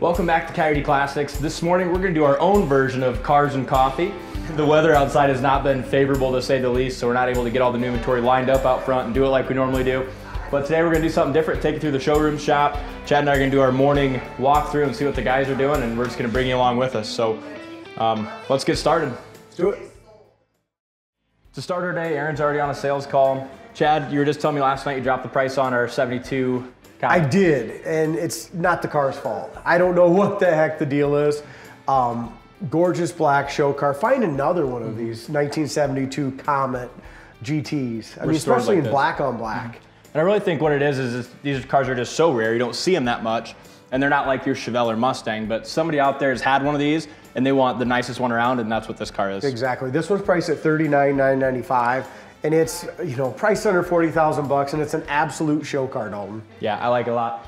Welcome back to Coyote Classics. This morning we're going to do our own version of cars and coffee. The weather outside has not been favorable to say the least, so we're not able to get all the new inventory lined up out front and do it like we normally do. But today we're going to do something different, take you through the showroom shop. Chad and I are going to do our morning walkthrough and see what the guys are doing, and we're just going to bring you along with us. So um, let's get started. Let's do it. To start our day, Aaron's already on a sales call. Chad, you were just telling me last night you dropped the price on our 72 I did, and it's not the car's fault. I don't know what the heck the deal is. Um, gorgeous black show car. Find another one of these 1972 Comet GTs. I mean, especially like in this. black on black. And I really think what it is is, these cars are just so rare. You don't see them that much, and they're not like your Chevelle or Mustang. But somebody out there has had one of these, and they want the nicest one around, and that's what this car is. Exactly. This one's priced at $39,995 and it's you know priced under 40,000 bucks and it's an absolute show car, Dalton. Yeah, I like it a lot.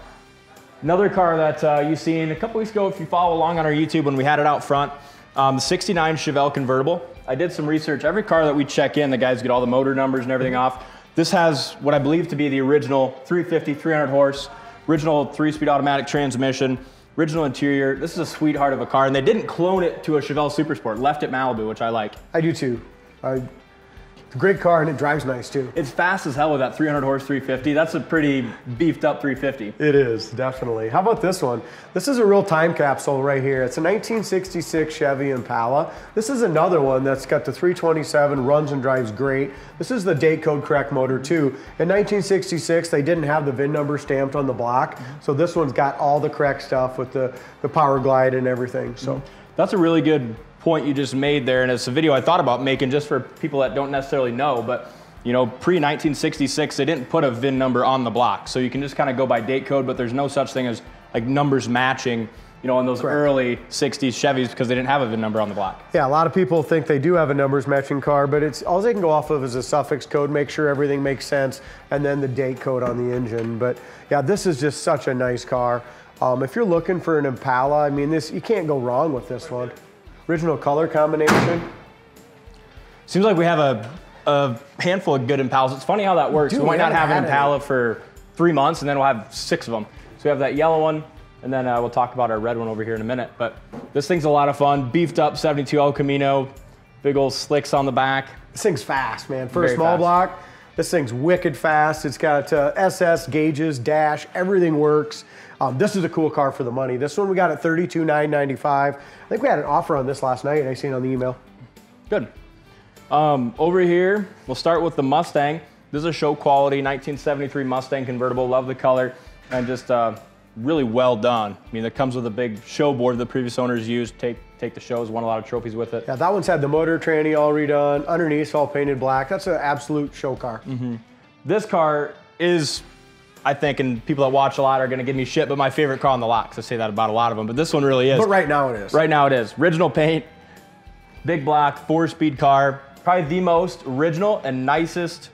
Another car that uh, you seen a couple weeks ago, if you follow along on our YouTube when we had it out front, um, the 69 Chevelle convertible. I did some research. Every car that we check in, the guys get all the motor numbers and everything off. This has what I believe to be the original 350, 300 horse, original three-speed automatic transmission, original interior. This is a sweetheart of a car, and they didn't clone it to a Chevelle Super Sport. Left it Malibu, which I like. I do too. I great car and it drives nice too. It's fast as hell with that 300 horse 350. That's a pretty beefed up 350. It is, definitely. How about this one? This is a real time capsule right here. It's a 1966 Chevy Impala. This is another one that's got the 327, runs and drives great. This is the date code correct motor too. In 1966, they didn't have the VIN number stamped on the block. So this one's got all the correct stuff with the, the power glide and everything. So mm-hmm. that's a really good point you just made there, and it's a video I thought about making just for people that don't necessarily know, but you know, pre-1966, they didn't put a VIN number on the block. So you can just kind of go by date code, but there's no such thing as like numbers matching, you know, in those Correct. early 60s Chevys because they didn't have a VIN number on the block. Yeah, a lot of people think they do have a numbers matching car, but it's all they can go off of is a suffix code, make sure everything makes sense, and then the date code on the engine. But yeah, this is just such a nice car. Um, if you're looking for an Impala, I mean, this you can't go wrong with this one original color combination. Seems like we have a, a handful of good Impalas. It's funny how that works. Dude, we might not have an Impala for three months and then we'll have six of them. So we have that yellow one and then uh, we'll talk about our red one over here in a minute. But this thing's a lot of fun. Beefed up 72 El Camino, big old slicks on the back. This thing's fast, man. For Very a small fast. block, this thing's wicked fast. It's got uh, SS, gauges, dash, everything works. Um, this is a cool car for the money. This one we got at $32,995. I think we had an offer on this last night. And I seen it on the email. Good. Um, over here, we'll start with the Mustang. This is a show quality 1973 Mustang convertible. Love the color and just uh, really well done. I mean, it comes with a big show board the previous owners used. Take take the shows, won a lot of trophies with it. Yeah, that one's had the motor tranny all redone, underneath all painted black. That's an absolute show car. Mm -hmm. This car is I think, and people that watch a lot are going to give me shit, but my favorite car on the lot, because I say that about a lot of them, but this one really is. But right now it is. Right now it is. Original paint, big block, four-speed car, probably the most original and nicest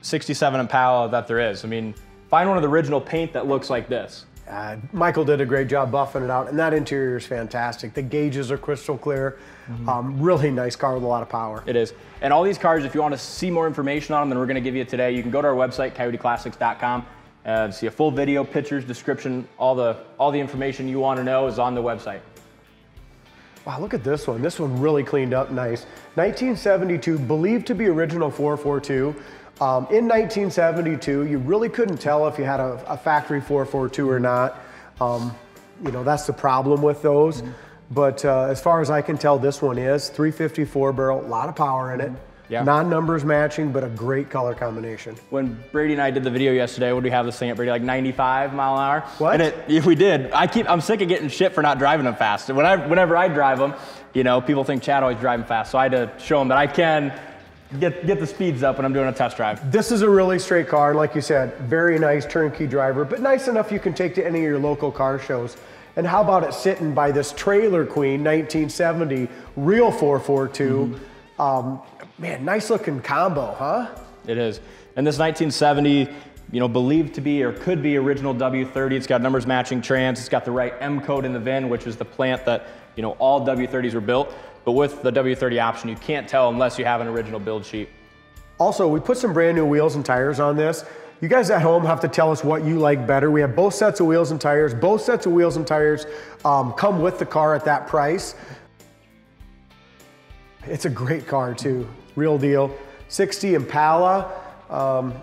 67 Impala that there is. I mean, find one of the original paint that looks like this. Uh, Michael did a great job buffing it out, and that interior is fantastic. The gauges are crystal clear. Mm -hmm. um, really nice car with a lot of power. It is. And all these cars, if you want to see more information on them than we're going to give you today, you can go to our website, coyoteclassics.com and see a full video, pictures, description, all the, all the information you want to know is on the website. Wow, look at this one. This one really cleaned up nice. 1972, believed to be original 442. Um, in 1972, you really couldn't tell if you had a, a factory 442 or not. Um, you know, that's the problem with those. Mm -hmm. But uh, as far as I can tell, this one is 354 barrel, a lot of power in it. Yeah. Non-numbers matching, but a great color combination. When Brady and I did the video yesterday, what did we have this thing at Brady? Like 95 mile an hour? What? And it, if we did, I keep, I'm sick of getting shit for not driving them fast. When I, whenever I drive them, you know, people think Chad always driving fast. So I had to show them that I can get, get the speeds up when I'm doing a test drive. This is a really straight car. Like you said, very nice turnkey driver, but nice enough you can take to any of your local car shows. And how about it sitting by this Trailer Queen 1970 real 442? Mm -hmm. um, Man, nice looking combo, huh? It is. And this 1970, you know, believed to be or could be original W30. It's got numbers matching trans. It's got the right M code in the VIN, which is the plant that, you know, all W30s were built. But with the W30 option, you can't tell unless you have an original build sheet. Also, we put some brand new wheels and tires on this. You guys at home have to tell us what you like better. We have both sets of wheels and tires. Both sets of wheels and tires um, come with the car at that price. It's a great car too, real deal. 60 Impala, um,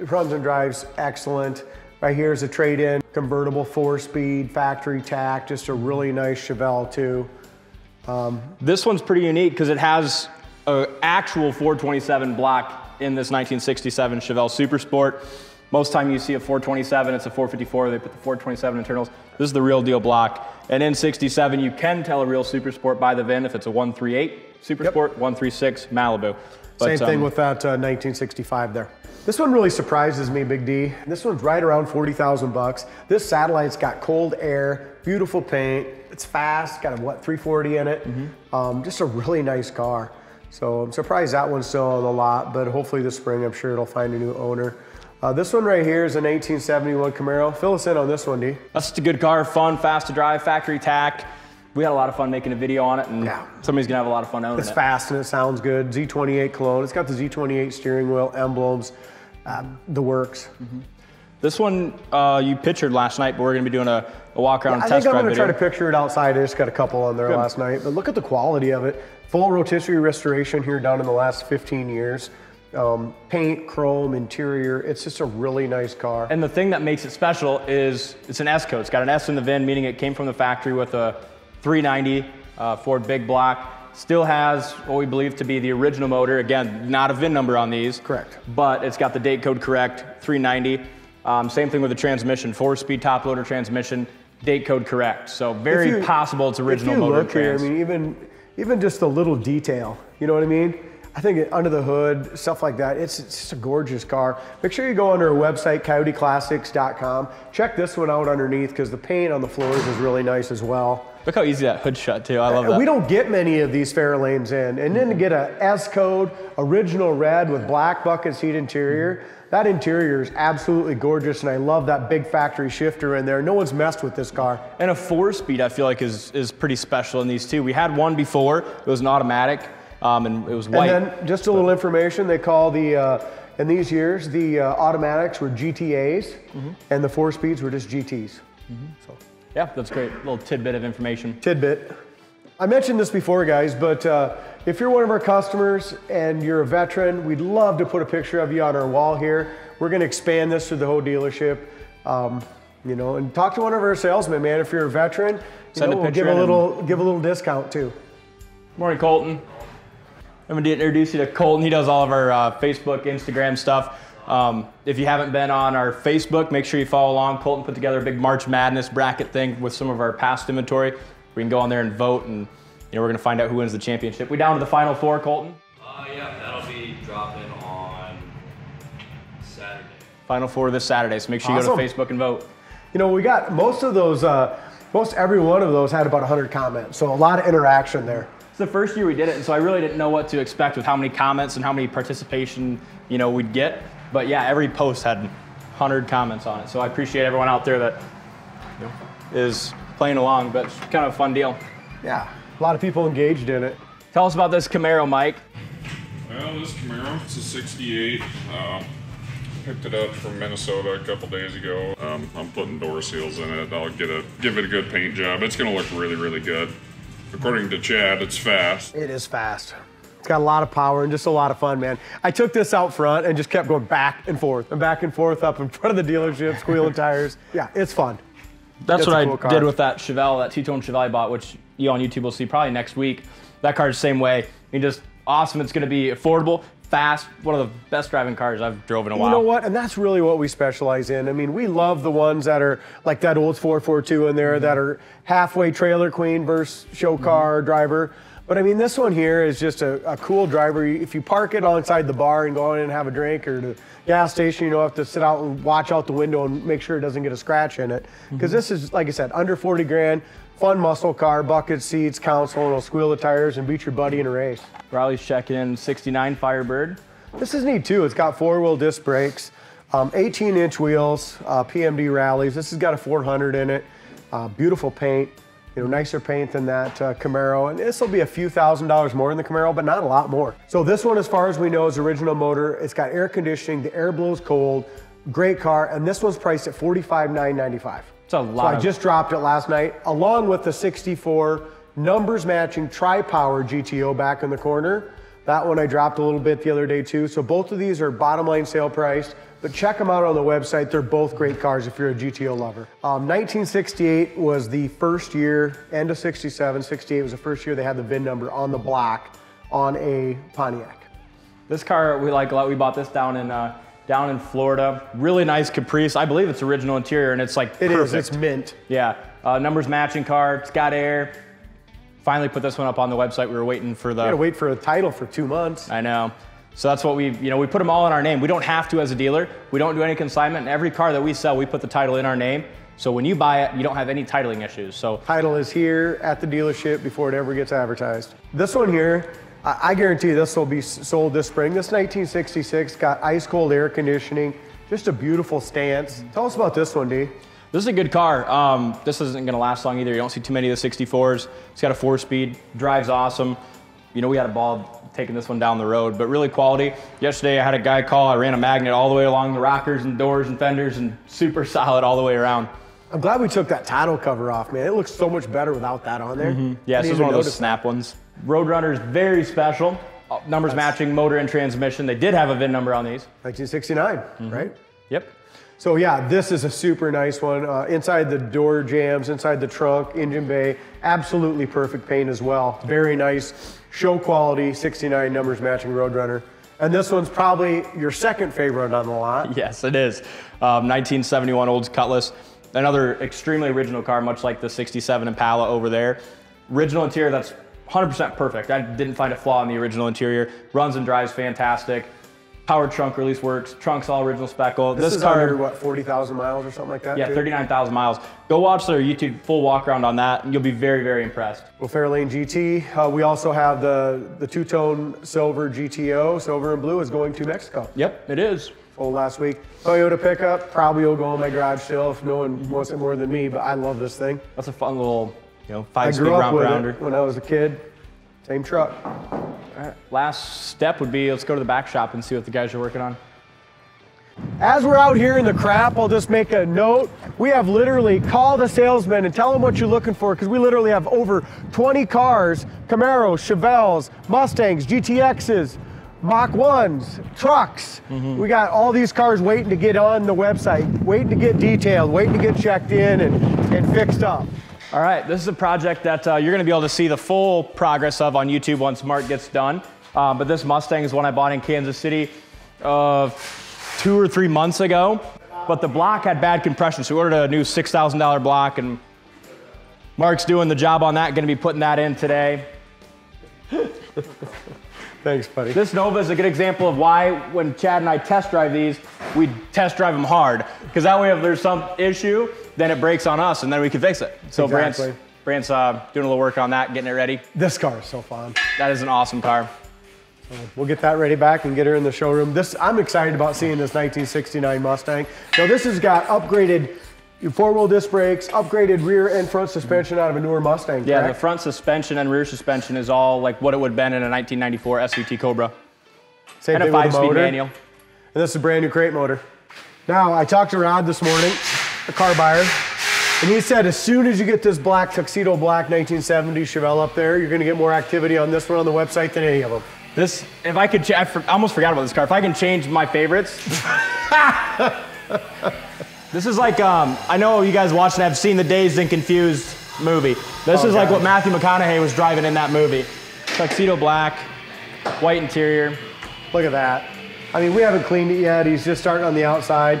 runs and drives excellent. Right here is a trade-in, convertible four-speed, factory tack, just a really nice Chevelle too. Um, this one's pretty unique because it has an actual 427 block in this 1967 Chevelle Super Sport. Most time you see a 427, it's a 454. They put the 427 internals. This is the real deal block. And in 67, you can tell a real Super Sport by the VIN if it's a 138 Super yep. Sport, 136 Malibu. But, Same thing um, with that uh, 1965 there. This one really surprises me, Big D. This one's right around 40,000 bucks. This satellite's got cold air, beautiful paint. It's fast, got a what, 340 in it. Mm -hmm. um, just a really nice car. So I'm surprised that one's still on the lot, but hopefully this spring I'm sure it'll find a new owner. Uh, this one right here is a 1971 Camaro. Fill us in on this one, D. That's just a good car, fun, fast to drive, factory tack. We had a lot of fun making a video on it, and yeah. somebody's gonna have a lot of fun owning it's it. It's fast and it sounds good. Z28 clone. It's got the Z28 steering wheel emblems, uh, the works. Mm -hmm. This one uh, you pictured last night, but we're gonna be doing a, a walk around yeah, test drive I think I'm gonna video. try to picture it outside. I just got a couple on there good. last night, but look at the quality of it. Full rotisserie restoration here done in the last 15 years. Um, paint, chrome, interior. It's just a really nice car. And the thing that makes it special is it's an S code. It's got an S in the VIN, meaning it came from the factory with a 390 uh, Ford Big Block. Still has what we believe to be the original motor. Again, not a VIN number on these. Correct. But it's got the date code correct, 390. Um, same thing with the transmission, four-speed top loader transmission, date code correct. So very you, possible it's original if you motor look trans. Here, I mean, even even just a little detail, you know what I mean? I think under the hood, stuff like that, it's, it's just a gorgeous car. Make sure you go on our website, coyoteclassics.com. Check this one out underneath because the paint on the floors is really nice as well. Look how easy that hood shut too. I love that. We don't get many of these Fairlanes in. And then to get a S code, original red with black bucket seat interior, that interior is absolutely gorgeous, and I love that big factory shifter in there. No one's messed with this car. And a four-speed, I feel like, is, is pretty special in these two. We had one before. It was an automatic, um, and it was white. And then just a little information, they call the, uh, in these years, the uh, automatics were GTAs, mm -hmm. and the four-speeds were just GTs. Mm -hmm. So. Yeah, that's great. A little tidbit of information. Tidbit. I mentioned this before, guys, but uh, if you're one of our customers and you're a veteran, we'd love to put a picture of you on our wall here. We're gonna expand this to the whole dealership. Um, you know, and talk to one of our salesmen, man. If you're a veteran, you Send know, a we'll give a little give a little discount too. Morning, Colton. I'm gonna introduce you to Colton. He does all of our uh, Facebook, Instagram stuff. Um, if you haven't been on our Facebook, make sure you follow along. Colton put together a big March Madness bracket thing with some of our past inventory. We can go on there and vote and you know, we're going to find out who wins the championship. We down to the final four, Colton? Uh, yeah, that'll be dropping on Saturday. Final four this Saturday, so make sure awesome. you go to Facebook and vote. You know, we got most of those, uh, most every one of those had about 100 comments, so a lot of interaction there. It's the first year we did it, and so I really didn't know what to expect with how many comments and how many participation, you know, we'd get. But yeah, every post had 100 comments on it, so I appreciate everyone out there that you know, is playing along, but it's kind of a fun deal. Yeah. A lot of people engaged in it. Tell us about this Camaro, Mike. Well, this Camaro, it's a 68. Uh, picked it up from Minnesota a couple days ago. Um, I'm putting door seals in it. I'll get a give it a good paint job. It's going to look really, really good. According to Chad, it's fast. It is fast. It's got a lot of power and just a lot of fun, man. I took this out front and just kept going back and forth and back and forth up in front of the dealership, squealing tires. Yeah, it's fun. That's, That's what cool I car. did with that Chevelle, that two-tone Chevelle I bought, which you on YouTube will see probably next week. That car's the same way. I mean, just awesome. It's going to be affordable, fast, one of the best driving cars I've drove in a while. You know what? And that's really what we specialize in. I mean, we love the ones that are like that old 442 in there mm -hmm. that are halfway trailer queen versus show mm-hmm. car mm -hmm. driver. But I mean, this one here is just a, a, cool driver. If you park it alongside the bar and go in and have a drink or the gas station, you don't have to sit out and watch out the window and make sure it doesn't get a scratch in it. Because mm -hmm. this is, like I said, under 40 grand, fun muscle car, bucket seats, console, and it'll squeal the tires and beat your buddy in a race. Riley's checking in 69 Firebird. This is neat too. It's got four wheel disc brakes, um, 18 inch wheels, uh, PMD rallies. This has got a 400 in it, uh, beautiful paint you know, nicer paint than that uh, Camaro. And this will be a few thousand dollars more than the Camaro, but not a lot more. So this one, as far as we know, is original motor. It's got air conditioning. The air blows cold. Great car, and this one's priced at $45,995. It's a So lot. I just dropped it last night, along with the 64 numbers matching tri-power GTO back in the corner. That one I dropped a little bit the other day too. So both of these are bottom line sale priced, but check them out on the website. They're both great cars if you're a GTO lover. Um, 1968 was the first year, end of 67, 68 was the first year they had the VIN number on the block on a Pontiac. This car we like a lot. We bought this down in uh, down in Florida. Really nice Caprice. I believe it's original interior, and it's like It is. perfect. it's mint. Yeah, uh, numbers matching car. It's got air. Finally put this one up on the website. We were waiting for the. You gotta wait for a title for two months. I know. So that's what we, you know, we put them all in our name. We don't have to as a dealer. We don't do any consignment. And every car that we sell, we put the title in our name. So when you buy it, you don't have any titling issues. So Title is here at the dealership before it ever gets advertised. This one here, I, I guarantee this will be sold this spring. This 1966 got ice cold air conditioning, just a beautiful stance. Tell us about this one, D. this is a good car. Um, this isn't going to last long either. You don't see too many of the 64s. It's got a four speed, drives awesome. You know, we had a ball taking this one down the road, but really quality. Yesterday I had a guy call. I ran a magnet all the way along the rockers and doors and fenders and super solid all the way around. I'm glad we took that title cover off, man. It looks so much better without that on there. Mm-hmm. Yeah, I this is one of those snap ones. Roadrunner is very special. Uh, Numbers matching motor and transmission. They did have a VIN number on these. 1969, Mm-hmm. right? Yep. So yeah, this is a super nice one. Uh, inside the door jams, inside the trunk, engine bay, absolutely perfect paint as well. Very nice, show quality, 69 numbers matching Roadrunner. And this one's probably your second favorite on the lot. Yes, it is. Um, 1971 Olds Cutlass. Another extremely original car, much like the 67 Impala over there. Original interior that's 100% perfect. I didn't find a flaw in the original interior. Runs and drives fantastic. Power trunk release works. Trunk's all original speckle. This, This, is car, under what 40,000 miles or something like that. yeah, 39,000 miles. Go watch their YouTube full walk around on that, and you'll be very, very impressed. Well, Fairlane GT. Uh, we also have the the two tone silver GTO, silver and blue, is going to Mexico. Yep, it is. Sold last week. Toyota pickup probably will go on my garage still if no one wants it more than me. But I love this thing. That's a fun little, you know, five-speed round with when I was a kid. Same truck. All right. Last step would be let's go to the back shop and see what the guys are working on. As we're out here in the crap, I'll just make a note. We have literally call the salesman and tell them what you're looking for because we literally have over 20 cars Camaros, Chevelles, Mustangs, GTXs, Mach 1s, trucks. Mm-hmm. We got all these cars waiting to get on the website, waiting to get detailed, waiting to get checked in and, and fixed up. All right, this is a project that uh, you're going to be able to see the full progress of on YouTube once Mark gets done. Uh, but this Mustang is one I bought in Kansas City uh, two or three months ago. But the block had bad compression, so we ordered a new $6,000 block, and Mark's doing the job on that. Going to be putting that in today. Thanks, buddy. This Nova is a good example of why, when Chad and I test drive these, we test drive them hard. Because that way, if there's some issue, then it breaks on us, and then we can fix it. So Exactly. Brant's, Brant's uh, doing a little work on that, getting it ready. This car is so fun. That is an awesome car. We'll get that ready back and get her in the showroom. This I'm excited about seeing this 1969 Mustang. Now this has got upgraded four-wheel disc brakes, upgraded rear and front suspension out of a newer Mustang. Yeah, the front suspension and rear suspension is all like what it would have been in a 1994 SVT Cobra. Same And a five-speed manual. And this is a brand new crate motor. Now I talked to Rod this morning, a car buyer, and he said as soon as you get this black tuxedo black 1970 Chevelle up there, you're going to get more activity on this one on the website than any of them. This, if I could, ch- I for- I almost forgot about this car. If I can change my favorites. this is like, um, I know you guys watching have seen the Dazed and Confused movie. This Oh, is like what Matthew McConaughey was driving in that movie. Tuxedo black, white interior. Look at that. I mean, we haven't cleaned it yet. He's just starting on the outside.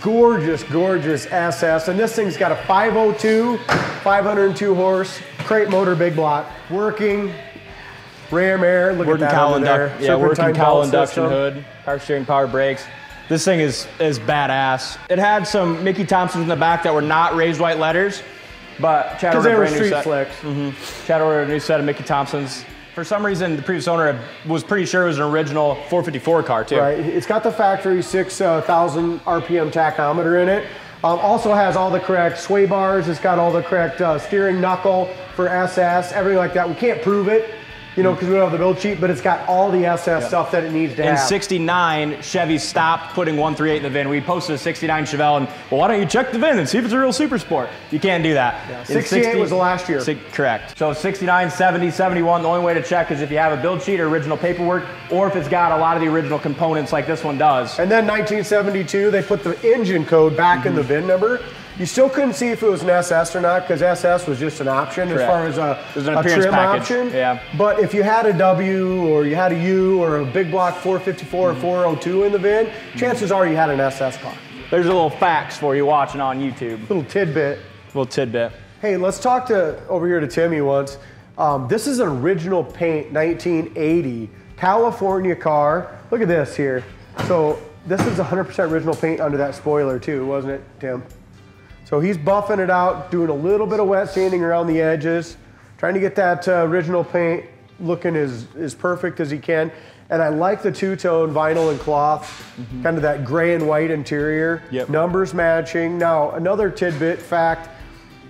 Gorgeous, gorgeous SS. And this thing's got a 502, 502 horse, crate motor, big block. Working, ram air. Look Working at that cowl under there. induction, yeah, working cowl induction system. hood, power steering, power brakes. This thing is is badass. It had some Mickey Thompsons in the back that were not raised white letters, but Chad ordered they were street flicks. Mm-hmm. Chad ordered a new set of Mickey Thompsons. For some reason, the previous owner was pretty sure it was an original 454 car too. Right. It's got the factory 6,000 RPM tachometer in it. Um, also has all the correct sway bars. It's got all the correct uh, steering knuckle for SS, everything like that. We can't prove it, you know, because we don't have the build sheet, but it's got all the SS stuff that it needs to In have. 69, Chevy stopped putting 138 in the VIN. We posted a 69 Chevelle, and well, why don't you check the VIN and see if it's a real super sport? You can't do that. In 68 was the last year. Correct. So 69, 70, 71, the only way to check is if you have a build sheet or original paperwork, or if it's got a lot of the original components like this one does. And then 1972, they put the engine code back in the mm-hmm. VIN number. You still couldn't see if it was an SS or not because SS was just an option as far as a, a trim package, option. yeah. But if you had a W or you had a U or a big block 454 or 402 in the VIN, chances are you had an SS car. There's a little facts for you watching on YouTube. Little tidbit. Little tidbit. Hey, let's talk to over here to Timmy once. Um, this is an original paint 1980 California car. Look at this here. So this is 100% original paint under that spoiler too, wasn't it, Tim? So he's buffing it out, doing a little bit of wet sanding around the edges, trying to get that uh, original paint looking as, as perfect as he can. And I like the two-tone vinyl and cloth, kind of that gray and white interior. Yep. Numbers matching. Now, another tidbit fact,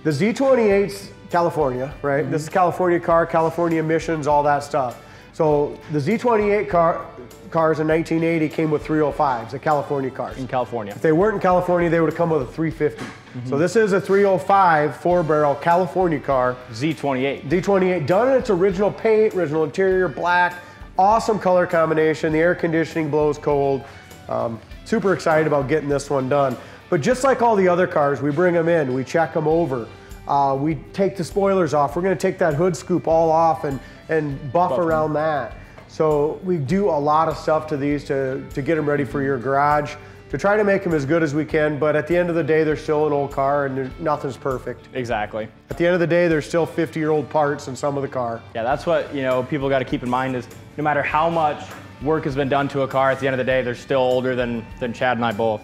the Z28's California, right? This is California car, California emissions, all that stuff. So the Z28 car, cars in 1980 came with 305s, the California cars. In California. If they weren't in California, they would have come with a 350. So this is a 305 four barrel California car. Z28. D28 done in its original paint, original interior, black, awesome color combination. The air conditioning blows cold. Um, super excited about getting this one done. But just like all the other cars, we bring them in, we check them over. Uh, we take the spoilers off. We're going to take that hood scoop all off and, and buff, Buff around that. So we do a lot of stuff to these to, to get them ready for your garage, to try to make them as good as we can. But at the end of the day, they're still an old car and nothing's perfect. Exactly. At the end of the day, there's still 50 year old parts in some of the car. Yeah, that's what you know. People got to keep in mind is no matter how much work has been done to a car, at the end of the day, they're still older than than Chad and I both.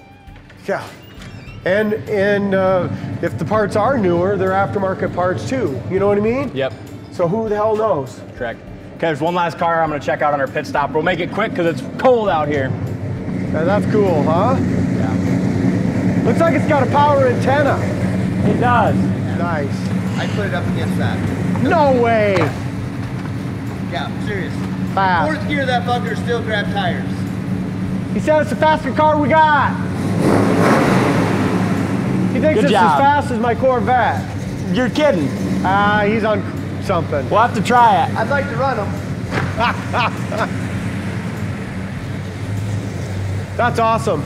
Yeah. And and uh, if the parts are newer, they're aftermarket parts too. You know what I mean? Yep, So who the hell knows? correct. Okay, there's one last car I'm gonna check out on our pit stop. We'll make it quick because it's cold out here. Now, that's cool, huh? Yeah, Looks like it's got a power antenna. it does. Nice. I put it up against that. No way. Yeah, serious. Fast. Fourth gear, that fucker still grab tires. He said it's the fastest car we got. He thinks Good it's job. as fast as my Corvette. You're kidding. Ah, he's on something. We'll have to try it. I'd like to run them. That's awesome.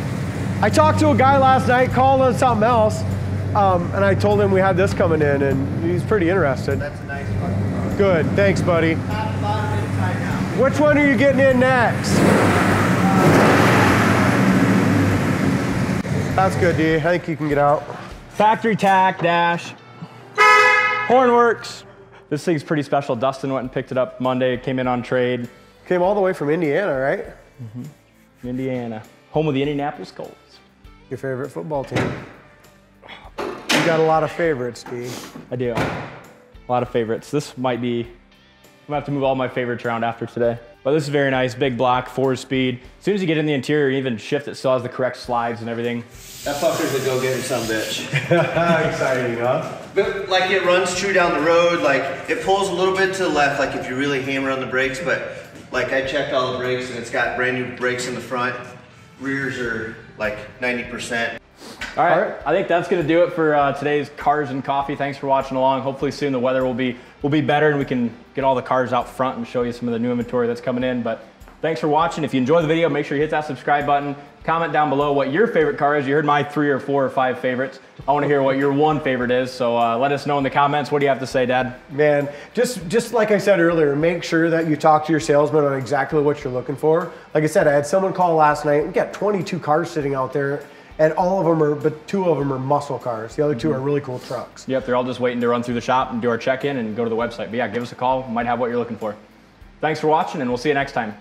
I talked to a guy last night, called on something else, um, and I told him we had this coming in, and he's pretty interested. That's a nice fucking car. Good, thanks, buddy. Top, bottom, inside out. Which one are you getting in next? That's good, D. I think you can get out. Factory tack dash. Hornworks. This thing's pretty special. Dustin went and picked it up Monday. It came in on trade. Came all the way from Indiana, right? Mm -hmm. Indiana, home of the Indianapolis Colts. Your favorite football team. You got a lot of favorites, D. I do. A lot of favorites. This might be, I'm gonna have to move all my favorites around after today. But this is very nice, big block, four speed. As soon as you get in the interior, even shift, it still has the correct slides and everything. That fucker's a go-getter some bitch. Exciting, huh? But like it runs true down the road, like it pulls a little bit to the left, like if you really hammer on the brakes, but like I checked all the brakes and it's got brand new brakes in the front. Rears are like 90%. All right, All right. I think that's gonna do it for uh, today's cars and coffee. Thanks for watching along. Hopefully soon the weather will be will be better and we can get all the cars out front and show you some of the new inventory that's coming in. But thanks for watching. If you enjoyed the video, make sure you hit that subscribe button. Comment down below what your favorite car is. You heard my three or four or five favorites. I want to hear what your one favorite is. So uh, let us know in the comments. What do you have to say, Dad? Man, just just like I said earlier, make sure that you talk to your salesman on exactly what you're looking for. Like I said, I had someone call last night. We got 22 cars sitting out there, and all of them are, but two of them are muscle cars. The other 2 are really cool trucks. Yep, they're all just waiting to run through the shop and do our check-in and go to the website. But yeah, give us a call. We might have what you're looking for. Thanks for watching, and we'll see you next time.